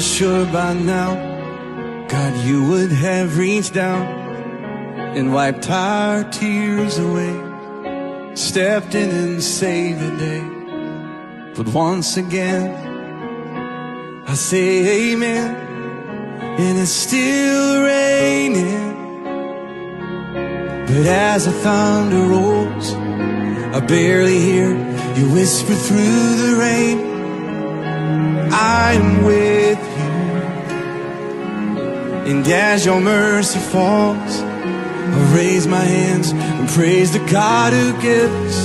sure by now, God, you would have reached down and wiped our tears away, stepped in and saved the day. But once again, I say amen, and it's still raining. But as the thunder rolls, I barely hear you whisper through the rain. I'm with you. And as your mercy falls, I raise my hands and praise the God who gives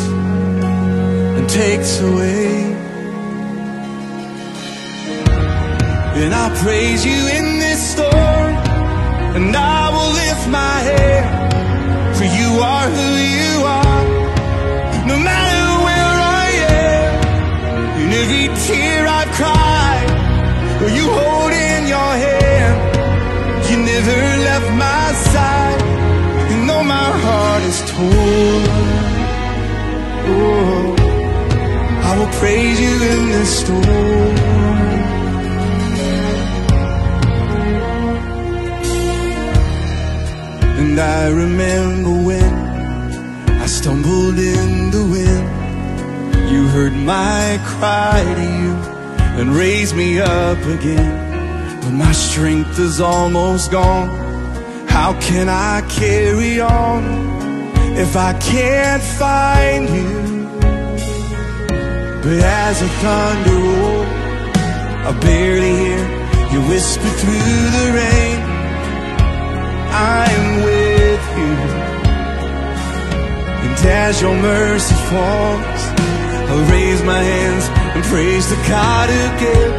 and takes away. And I'll praise you in this storm, and I Or you hold in your hand? You never left my side. And though my heart is torn. Oh, I will praise you in this storm. And I remember when I stumbled in the wind. You heard my cry to you and raise me up again. But my strength is almost gone. How can I carry on if I can't find you? But as the thunder rolls, I barely hear you whisper through the rain. I'm with you. And as your mercy falls, I'll raise my hands and praise the God who gives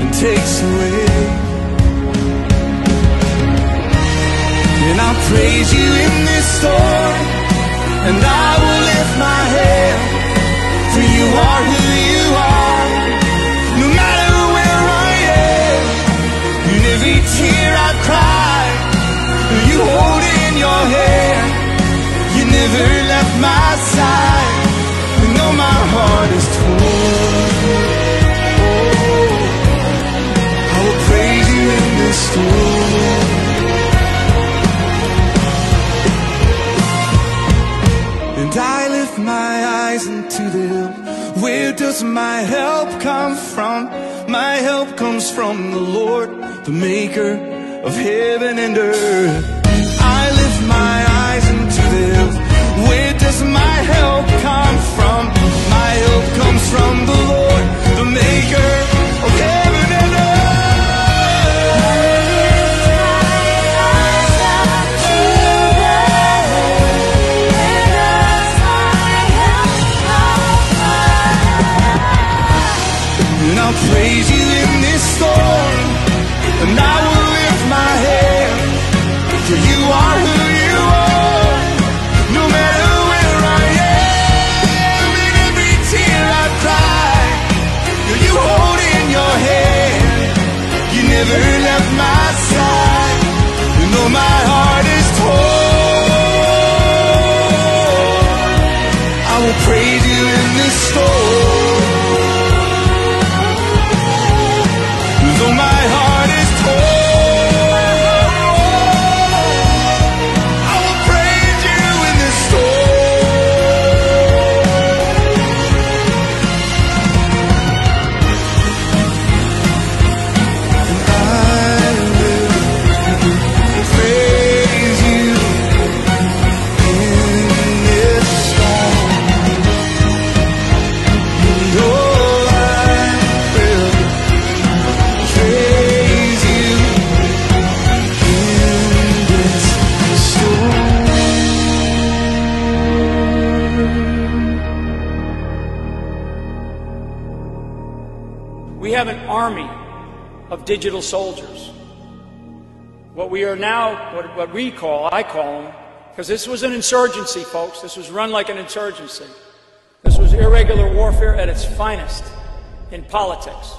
and takes away. And I'll praise you in this storm, and I will lift my hand, for you are who you are, no matter where I am, in every tear I cry you hold in your hand. You never left my side. My heart is torn. Oh, I will praise you in this storm. And I lift my eyes into the. Where does my help come from? My help comes from the Lord, the Maker of heaven and earth. I lift my eyes into the. Where does my help come never We have an army of digital soldiers. What we are now, what, what we call, I call them, because this was an insurgency, folks. This was run like an insurgency. This was irregular warfare at its finest in politics.